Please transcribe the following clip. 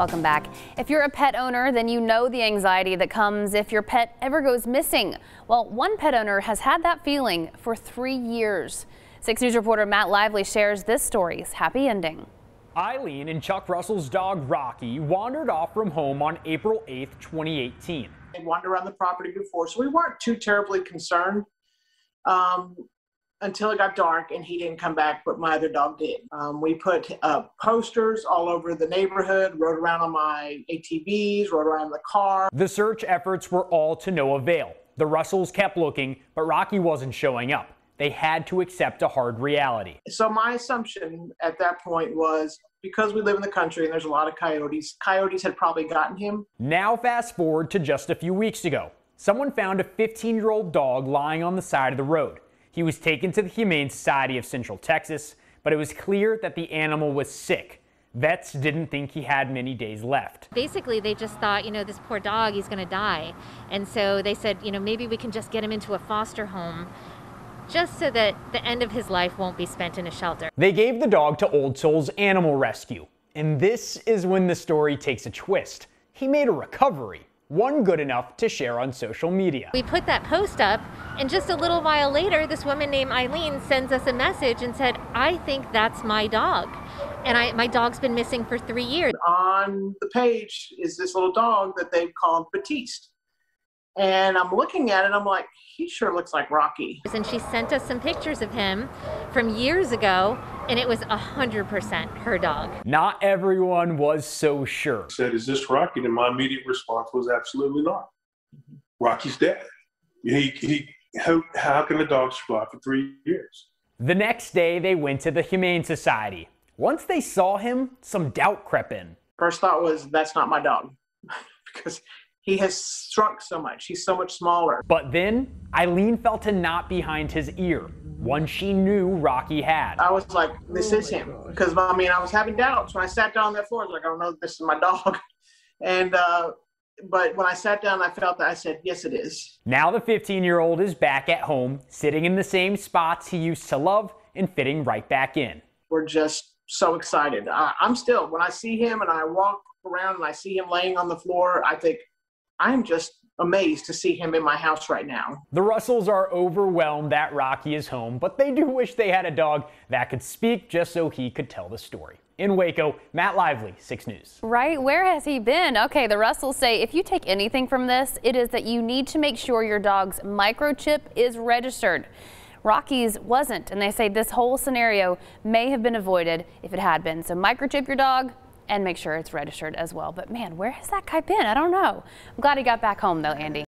Welcome back. If you're a pet owner, then you know the anxiety that comes if your pet ever goes missing. Well, one pet owner has had that feeling for three years. 6 News reporter Matt Lively shares this story's happy ending. Eileen and Chuck Russell's dog Rocky wandered off from home on April 8th, 2018. They wandered around the property before, so we weren't too terribly concerned. Um, until it got dark and he didn't come back, but my other dog did. Um, we put uh, posters all over the neighborhood, rode around on my ATVs, rode around in the car. The search efforts were all to no avail. The Russells kept looking, but Rocky wasn't showing up. They had to accept a hard reality. So my assumption at that point was because we live in the country and there's a lot of coyotes, coyotes had probably gotten him. Now fast forward to just a few weeks ago. Someone found a 15 year old dog lying on the side of the road. He was taken to the Humane Society of Central Texas, but it was clear that the animal was sick. Vets didn't think he had many days left. Basically, they just thought, you know, this poor dog, he's going to die. And so they said, you know, maybe we can just get him into a foster home just so that the end of his life won't be spent in a shelter. They gave the dog to Old Souls Animal Rescue. And this is when the story takes a twist. He made a recovery one good enough to share on social media. We put that post up, and just a little while later, this woman named Eileen sends us a message and said, I think that's my dog. And I, my dog's been missing for three years. On the page is this little dog that they've called Batiste. And I'm looking at it, I'm like, he sure looks like Rocky. And she sent us some pictures of him from years ago, and it was 100% her dog. Not everyone was so sure. I said, Is this Rocky? And my immediate response was absolutely not. Rocky's dead. He, he, how, how can a dog survive for three years? The next day, they went to the Humane Society. Once they saw him, some doubt crept in. First thought was, That's not my dog. because he has shrunk so much. He's so much smaller. But then Eileen felt a knot behind his ear, one she knew Rocky had. I was like, this oh is him. Because, I mean, I was having doubts. When I sat down on that floor, I was like, I don't know if this is my dog. And, uh, but when I sat down, I felt that I said, yes, it is. Now the 15 year old is back at home, sitting in the same spots he used to love and fitting right back in. We're just so excited. I, I'm still, when I see him and I walk around and I see him laying on the floor, I think, I'm just amazed to see him in my house right now. The Russells are overwhelmed that Rocky is home, but they do wish they had a dog that could speak just so he could tell the story. In Waco, Matt Lively, 6 News. Right, where has he been? Okay, the Russells say if you take anything from this, it is that you need to make sure your dog's microchip is registered. Rocky's wasn't, and they say this whole scenario may have been avoided if it had been. So microchip your dog, and make sure it's registered as well. But man, where has that guy been? I don't know. I'm glad he got back home though, Andy.